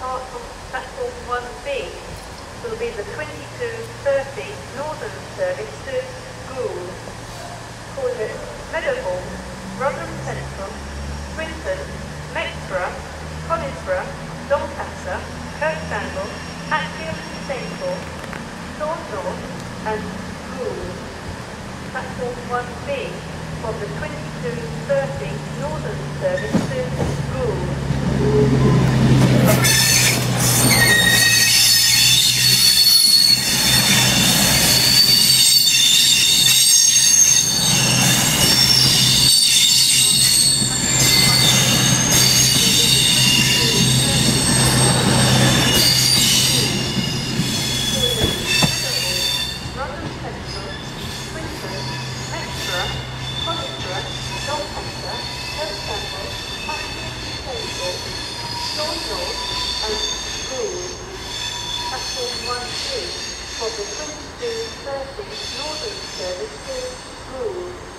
depart from platform 1B will be the 2230 Northern service to Goole, Corbett, Meadowhall, Rotherham Central, Swinton, Mexborough, Conisbrough, Doncaster, Kirk Sandall, Hatfield Central, Thorne North and Goole. Platform 1B from the 2230 Northern service to Goole. Rotherham Central, Swinton, Mexborough, Conisbrough, Doncaster, Kirkstandall, Hatfield Central, Thorne North and Goole. Platform 1B for the 2230 Northern service to Goole.